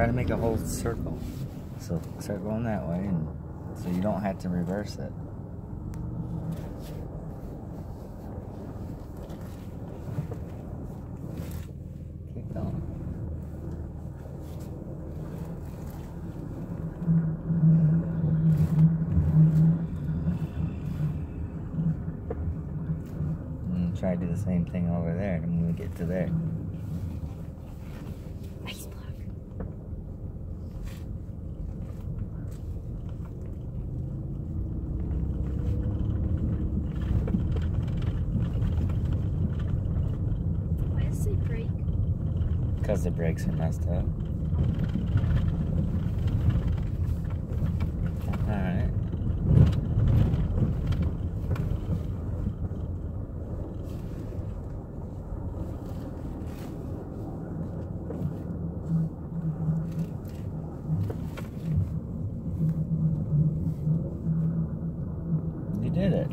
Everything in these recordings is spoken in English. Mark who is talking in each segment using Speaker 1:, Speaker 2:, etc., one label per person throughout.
Speaker 1: Try to make a whole circle. So start going that way, and so you don't have to reverse it. Keep going. And try to do the same thing over there, and we get to there. Because the brakes are messed up. Alright. You did it.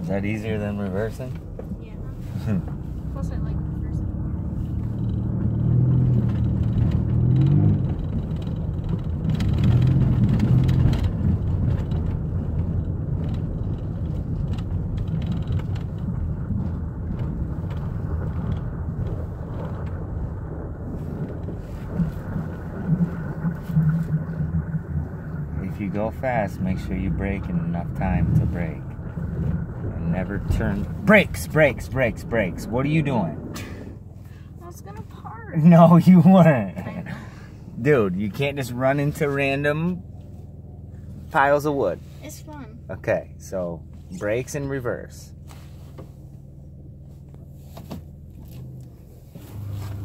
Speaker 1: Is that easier than reversing?
Speaker 2: Yeah. Plus, I like reversing.
Speaker 1: If you go fast, make sure you brake in enough time to brake. And never turn. Brakes, brakes, brakes, brakes. What are you doing?
Speaker 2: I was gonna park.
Speaker 1: No, you weren't. Dude, you can't just run into random piles of wood.
Speaker 2: It's fun.
Speaker 1: Okay, so brakes in reverse.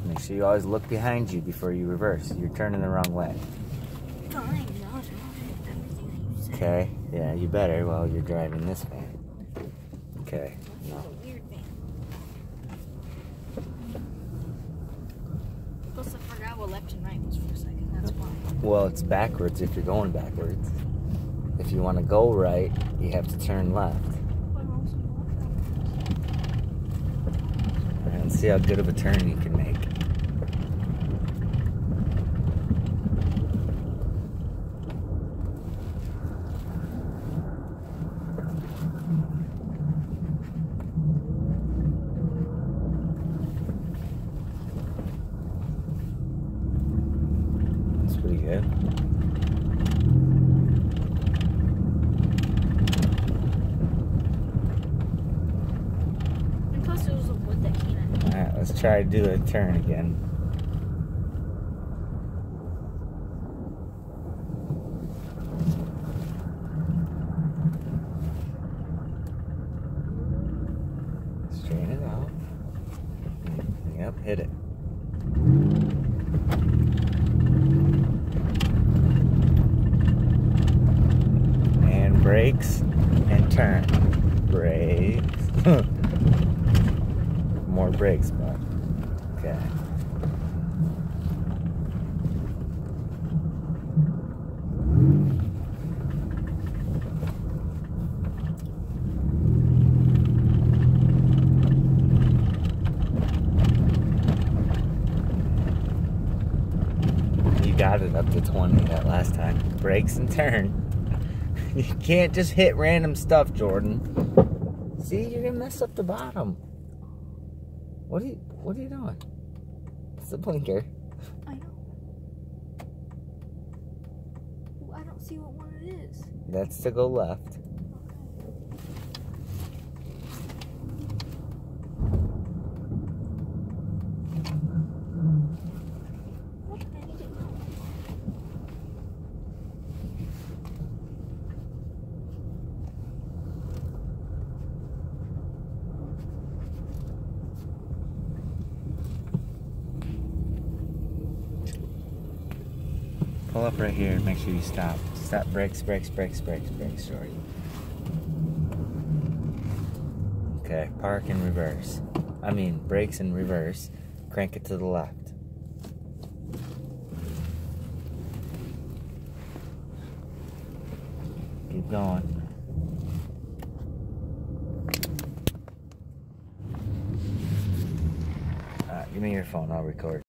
Speaker 1: Make sure you always look behind you before you reverse. You're turning the wrong way.
Speaker 2: Fine. No, I don't everything that you said.
Speaker 1: Okay, yeah, you better while you're driving this van. Okay,
Speaker 2: It's
Speaker 1: no.
Speaker 2: a weird van. Plus, I forgot what left and right was for a second. That's why.
Speaker 1: Well, it's backwards if you're going backwards. If you want to go right, you have to turn left.
Speaker 2: But also
Speaker 1: And see how good of a turn you can make. That's pretty good.
Speaker 2: And plus, it was a wood that came in.
Speaker 1: Alright, let's try to do a turn again. Straighten it out. Yep, hit it. And brakes and turn. Brakes. More brakes, but okay. You got it up to 20 that last time. Brakes and turn. You can't just hit random stuff, Jordan. See, you're gonna mess up the bottom. What are you what are you doing? It's the blinker.
Speaker 2: I know. Well, I don't see what one it is.
Speaker 1: That's to go left. Pull up right here. Make sure you stop. Stop. Brakes. Brakes. Brakes. Brakes. Brakes. Sorry. Okay. Park in reverse. I mean, brakes in reverse. Crank it to the left. Keep going. Uh, give me your phone. I'll record.